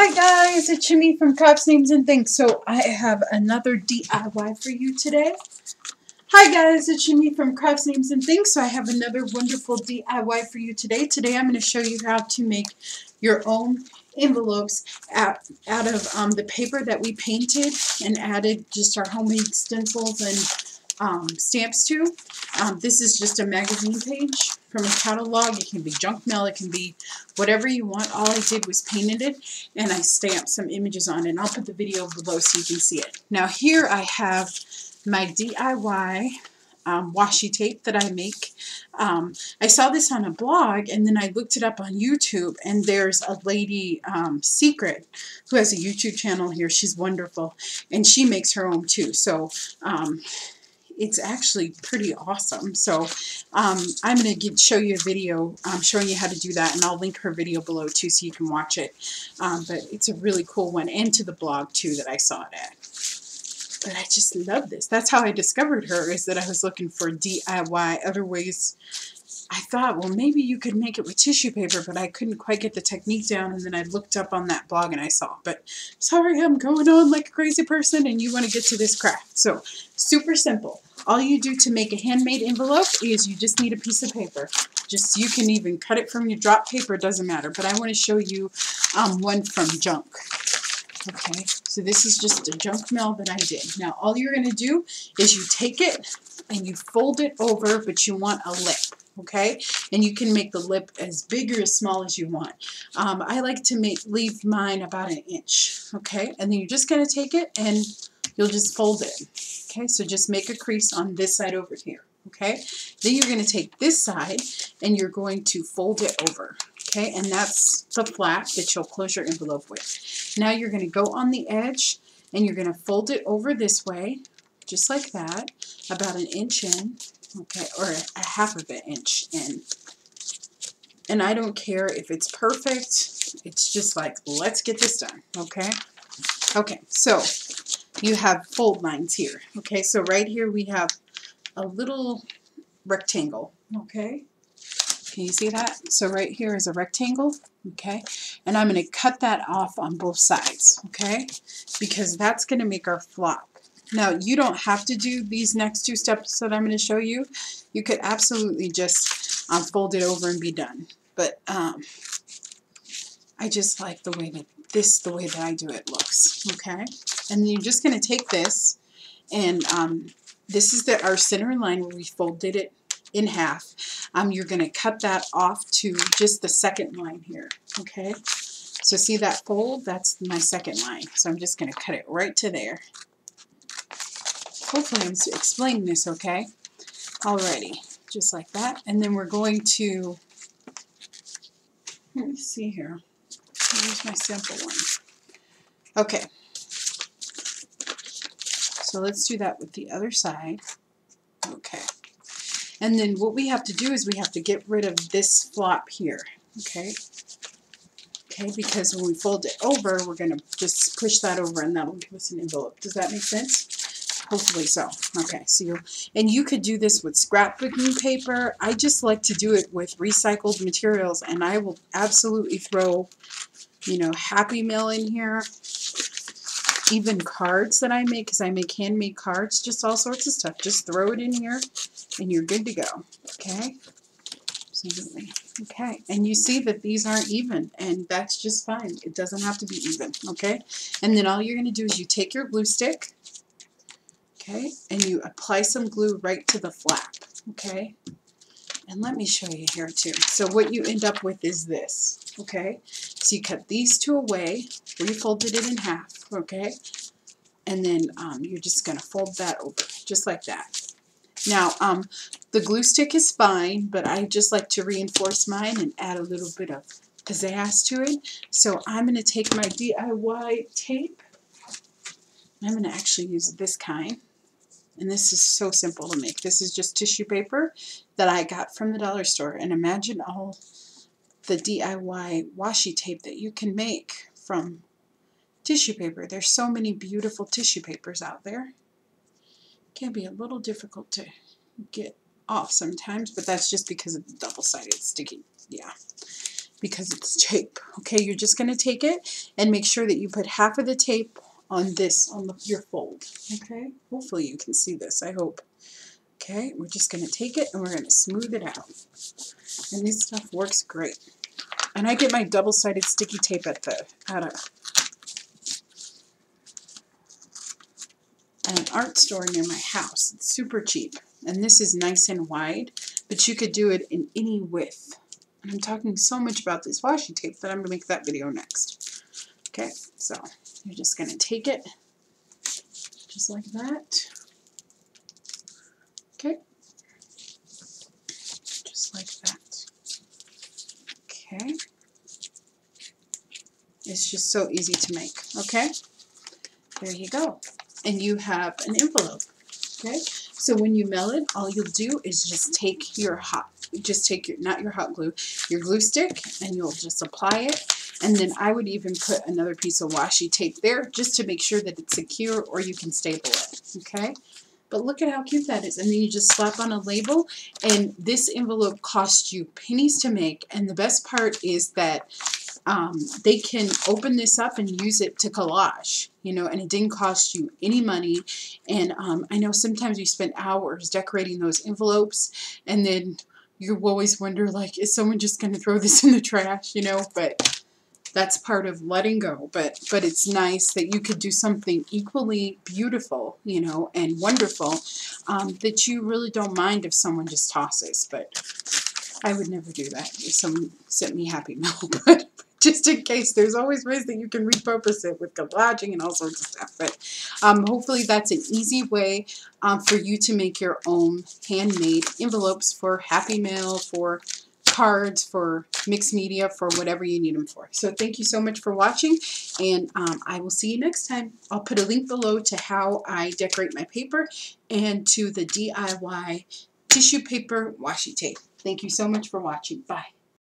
Hi guys, it's Shemi from Crafts Names and Things. So I have another DIY for you today. Hi guys, it's Shemi from Crafts Names and Things. So I have another wonderful DIY for you today. Today I'm going to show you how to make your own envelopes out, out of um, the paper that we painted and added just our homemade stencils and um, stamps to. Um, this is just a magazine page from a catalog. It can be junk mail. It can be whatever you want. All I did was painted it and I stamped some images on it. And I'll put the video below so you can see it. Now here I have my DIY um, washi tape that I make. Um, I saw this on a blog and then I looked it up on YouTube and there's a lady, um, Secret, who has a YouTube channel here. She's wonderful and she makes her own too. So um, it's actually pretty awesome. So um, I'm going to show you a video um, showing you how to do that, and I'll link her video below too so you can watch it. Um, but it's a really cool one, and to the blog too that I saw it at. But I just love this. That's how I discovered her, is that I was looking for DIY, other ways I thought, well, maybe you could make it with tissue paper, but I couldn't quite get the technique down, and then I looked up on that blog and I saw. But sorry, I'm going on like a crazy person, and you want to get to this craft. So, super simple. All you do to make a handmade envelope is you just need a piece of paper. Just you can even cut it from your drop paper, it doesn't matter. But I want to show you um, one from junk. Okay, so this is just a junk mail that I did. Now all you're going to do is you take it and you fold it over, but you want a lip okay? And you can make the lip as big or as small as you want. Um, I like to make leave mine about an inch, okay? And then you're just going to take it and you'll just fold it, okay? So just make a crease on this side over here, okay? Then you're going to take this side and you're going to fold it over, okay? And that's the flap that you'll close your envelope with. Now you're going to go on the edge and you're going to fold it over this way, just like that, about an inch in, okay, or a half of an inch in. And I don't care if it's perfect. It's just like, let's get this done, okay? Okay, so you have fold lines here. Okay, so right here we have a little rectangle, okay? Can you see that? So right here is a rectangle, okay? And I'm going to cut that off on both sides, okay? Because that's going to make our flop. Now, you don't have to do these next two steps that I'm going to show you. You could absolutely just um, fold it over and be done. But um, I just like the way that this, the way that I do it looks, okay? And you're just going to take this, and um, this is the, our center line where we folded it in half. Um, you're going to cut that off to just the second line here, okay? So see that fold? That's my second line. So I'm just going to cut it right to there. Hopefully I'm explaining this okay. Alrighty, just like that. And then we're going to, let me see here. Here's my sample one. Okay. So let's do that with the other side. Okay. And then what we have to do is we have to get rid of this flop here. Okay. Okay, because when we fold it over, we're going to just push that over and that'll give us an envelope. Does that make sense? Hopefully so. Okay, so you and you could do this with scrapbooking paper. I just like to do it with recycled materials, and I will absolutely throw, you know, Happy Mail in here. Even cards that I make, because I make handmade cards, just all sorts of stuff. Just throw it in here, and you're good to go. Okay? Absolutely. Okay, and you see that these aren't even, and that's just fine. It doesn't have to be even, okay? And then all you're going to do is you take your glue stick, okay? And you apply some glue right to the flap, okay? And let me show you here too. So what you end up with is this, okay? So you cut these two away, refolded it in half, okay? And then um, you're just going to fold that over, just like that. Now, um, the glue stick is fine, but I just like to reinforce mine and add a little bit of pizzazz to it. So I'm going to take my DIY tape. I'm going to actually use this kind. And this is so simple to make. This is just tissue paper that I got from the dollar store. And imagine all the DIY washi tape that you can make from tissue paper. There's so many beautiful tissue papers out there. Can be a little difficult to get off sometimes, but that's just because of the double-sided sticky. Yeah. because it's tape. Okay, you're just going to take it and make sure that you put half of the tape on this, on the, your fold. Okay, hopefully you can see this, I hope. Okay, we're just going to take it and we're going to smooth it out. And this stuff works great. And I get my double-sided sticky tape at the at a an art store near my house. It's super cheap. And this is nice and wide, but you could do it in any width. And I'm talking so much about this washi tape that I'm going to make that video next. Okay, so you're just going to take it just like that. Okay, just like that. Okay. It's just so easy to make, okay? There you go. And you have an envelope, okay? So when you mail it, all you'll do is just take your hot, just take your, not your hot glue, your glue stick, and you'll just apply it. And then I would even put another piece of washi tape there just to make sure that it's secure or you can staple it, okay? But look at how cute that is. And then you just slap on a label. And this envelope costs you pennies to make. And the best part is that um, they can open this up and use it to collage, you know, and it didn't cost you any money. And um, I know sometimes you spend hours decorating those envelopes and then you always wonder, like, is someone just going to throw this in the trash, you know? But that's part of letting go. But but it's nice that you could do something equally beautiful, you know, and wonderful um, that you really don't mind if someone just tosses. But I would never do that if someone sent me happy mail. But just in case, there's always ways that you can repurpose it with collaging and all sorts of stuff. But um, hopefully that's an easy way um, for you to make your own handmade envelopes for Happy Mail, for cards, for mixed media, for whatever you need them for. So thank you so much for watching, and um, I will see you next time. I'll put a link below to how I decorate my paper and to the DIY tissue paper washi tape. Thank you so much for watching. Bye.